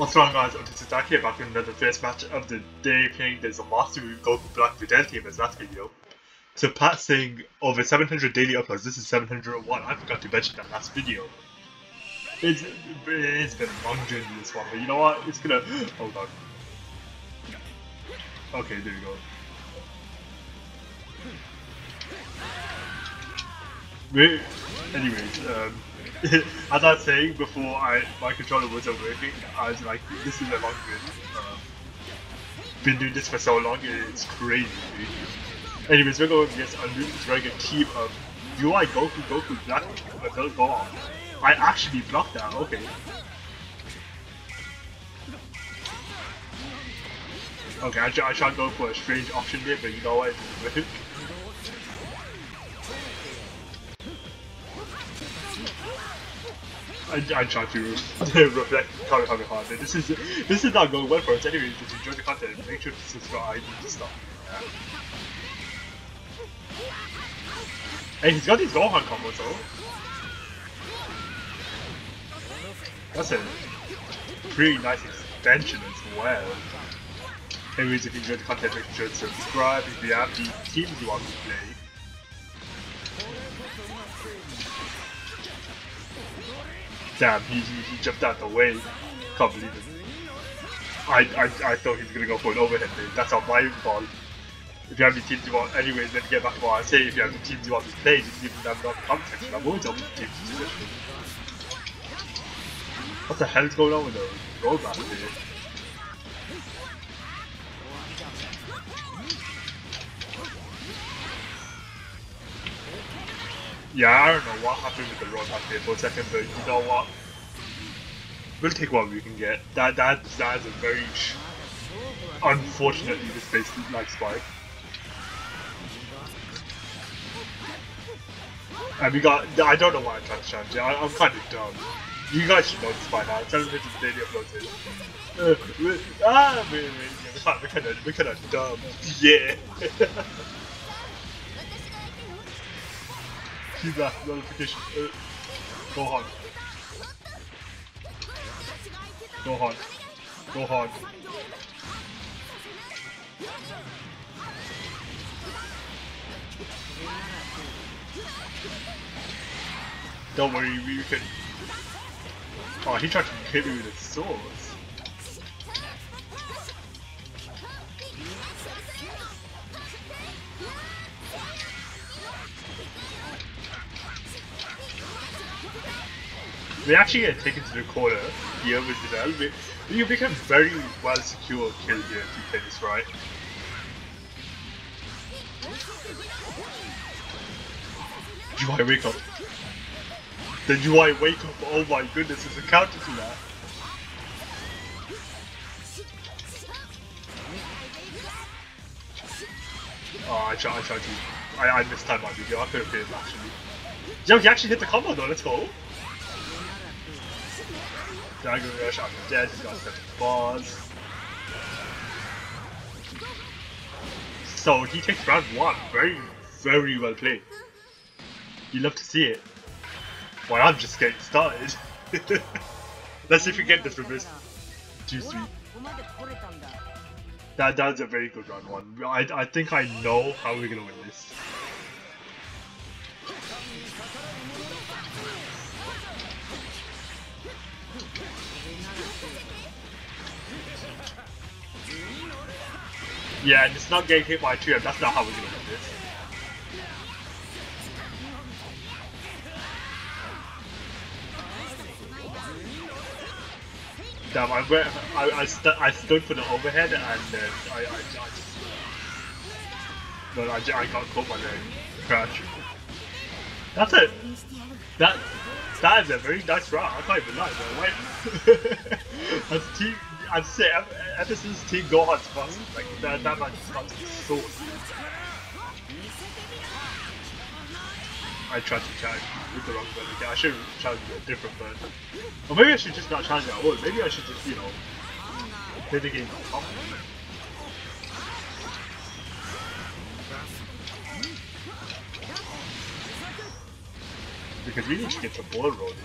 What's wrong guys, this is Aki back with another first match of the day playing the Zamasu Goku Black Videl team as last video. Surpassing over 700 daily uploads, this is 701, I forgot to mention that last video. It's, it's been a long journey this one, but you know what, it's gonna, oh god. Okay, there you go. We, anyways, um, as I was saying before, I my controller wasn't working. I was like, this is a long journey. Uh, been doing this for so long, it's crazy. Anyways, we're going against a new dragon team of UI Goku, Goku, Black, Adult Ball. I actually blocked that. Okay. Okay, I, I tried to go for a strange option there, but you know what? It didn't work. I, try to reflect Kamehameha. This is this is not going well for us anyway. If you enjoy the content, make sure to subscribe and stuff. Yeah. Hey, he's got his Gohan combo though. That's a pretty nice extension as well. Anyways, if you enjoyed the content, make sure to subscribe if you have the teams you want to play. Damn, he, he, he jumped out the way. Can't believe it. I, I, I thought he was gonna go for an overhead there. That's not my fault. If you have any teams you want, anyways, then get back to what I say. If you have any teams you want to play, just give them that section. I'm always to teams suggestions. What the hell is going on with the roadmap here? Yeah, I don't know what happened with the roadmap here for a second, but you know what? We'll take what we can get. That that that is a very unfortunately this misplaced like spike. And we got I don't know why I'm trying to challenge it. I, I'm kind of dumb. You guys should know this by now. Tell them it's daily uploaded. Uh, ah, we're kind of we're kind of dumb. Yeah. That notification. Uh, go hard. Go hard. Go hard. Don't worry, we can. Oh, he tried to hit me with his swords. We actually get taken to the corner here with Videl. We, we become very well secure kill here if you play this right. UI wake up. The UI wake up, oh my goodness, it's a counter to that. Oh, I tried, I tried to. I, I missed time my video, I could have hit actually. Yo, he actually hit the combo though, let's go. Dragon Rush the dead, got the boss. So he takes round one, very, very well played. You love to see it. Well, I'm just getting started. Let's see if we get this reverse too sweet. That that's a very good round one. I I think I know how we're gonna win this. Yeah, and it's not getting hit by 2M, that's not how we're gonna win this. Damn, I went, I, I, st I stood for the overhead and uh, I, I, I just... But I, I got caught by the crash. That's it! That, that is a very nice round, I can't even lie, bro. Wait. That's team... I'd say ever, since Team Gohan's fast, like that that match is so I tried to challenge with the wrong button. Again. I should challenge a different button. Or maybe I should just not challenge at all. Maybe I should just, you know, play the game Because we need to get the ball rolling.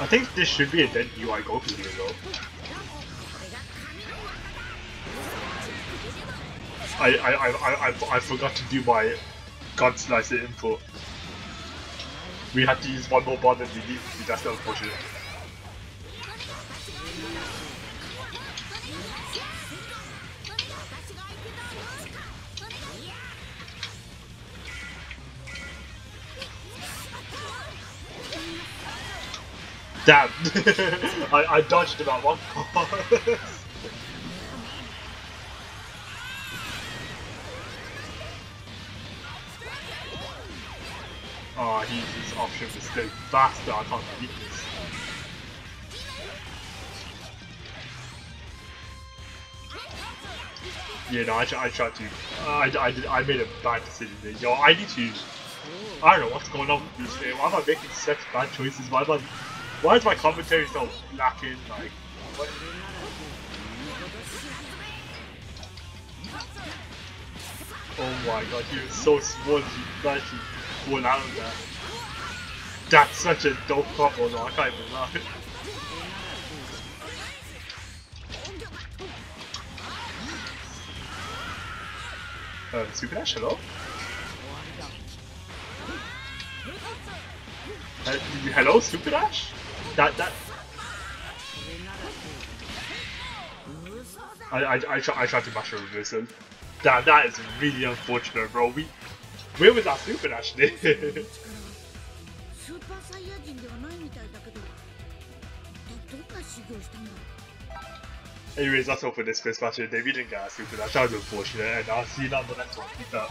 I think this should be a dead UI Goku here though. I I, I, I, I, I forgot to do my God Slicer input. We had to use one more bond and delete, that's unfortunate. Damn! I, I dodged about one Oh, he his option mistake. Bastard, I can't beat this. Yeah, no, I, I tried to. Uh, I, I, did, I made a bad decision there. Yo, I need to. I don't know what's going on with this game. Why am I making such bad choices? Why am I. Why is my commentary so lacking? Like. What? Oh my god, he was so small, he managed fall out that. That's such a dope combo though, I can't even lie. Um, Super Dash, hello? Uh, hello, Super Dash? That, that... I, I, I, try, I tried to mash a reversal. Damn, that is really unfortunate, bro. We, where was our Super Dash there? Anyways, that's all for this first match of the day. We didn't get a Super Dash. That was unfortunate, and I'll see you on the next one. Peace out.